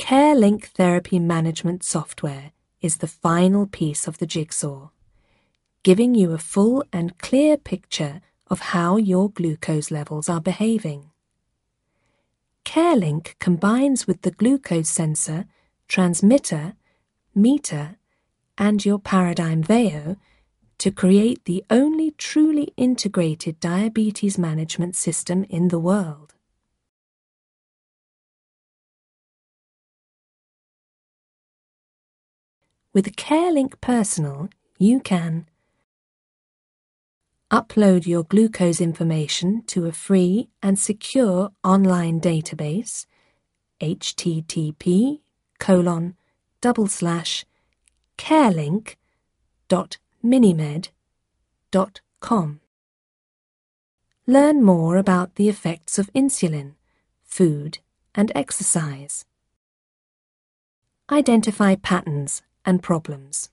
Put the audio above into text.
CareLink therapy management software is the final piece of the jigsaw, giving you a full and clear picture of how your glucose levels are behaving. CareLink combines with the glucose sensor, transmitter, meter, and your Paradigm Veo to create the only truly integrated diabetes management system in the world. With CareLink Personal, you can upload your glucose information to a free and secure online database http colon double slash carelink.minimed.com. Learn more about the effects of insulin, food, and exercise. Identify patterns and problems.